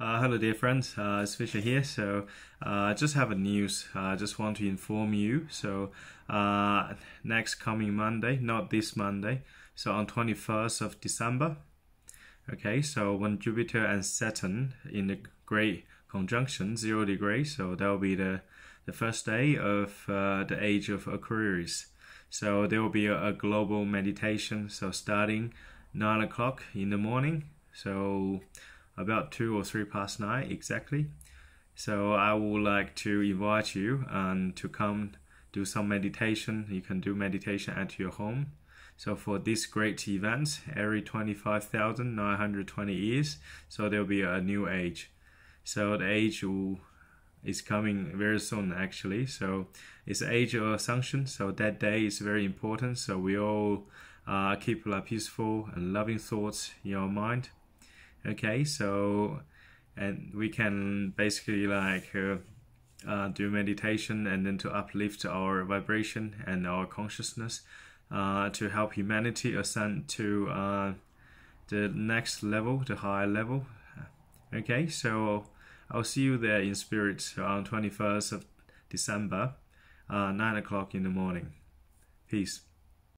Uh, hello, dear friends. Uh, it's Fisher here. So, uh, I just have a news. I just want to inform you. So, uh, next coming Monday, not this Monday, so on 21st of December. Okay, so when Jupiter and Saturn in the great conjunction, zero degree, so that will be the the first day of uh, the age of Aquarius. So there will be a, a global meditation. So starting nine o'clock in the morning. So about two or three past nine exactly. So I would like to invite you and to come do some meditation. You can do meditation at your home. So for this great event, every 25,920 years, so there'll be a new age. So the age will, is coming very soon actually. So it's age of ascension. So that day is very important. So we all uh, keep like peaceful and loving thoughts in our mind okay so and we can basically like uh, uh, do meditation and then to uplift our vibration and our consciousness uh, to help humanity ascend to uh, the next level the higher level. Okay so i'll see you there in spirit on 21st of december uh, 9 o'clock in the morning. Peace